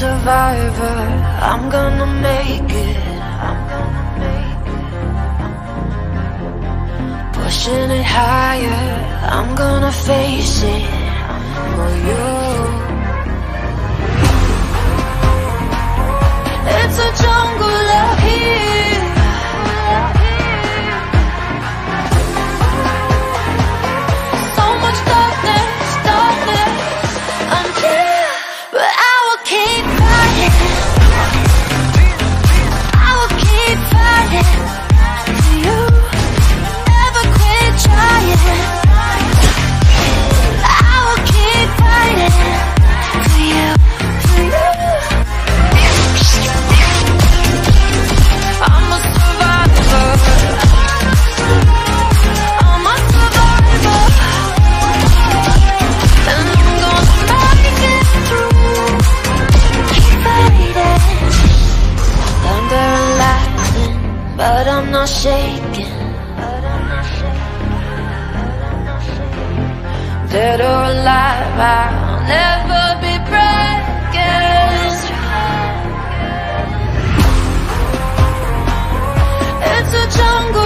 survivor. I'm gonna make it. I'm gonna make it. Pushing it higher. I'm gonna face it for you. I'm not shaking. Dead or alive, I'll never be breaking. It's a jungle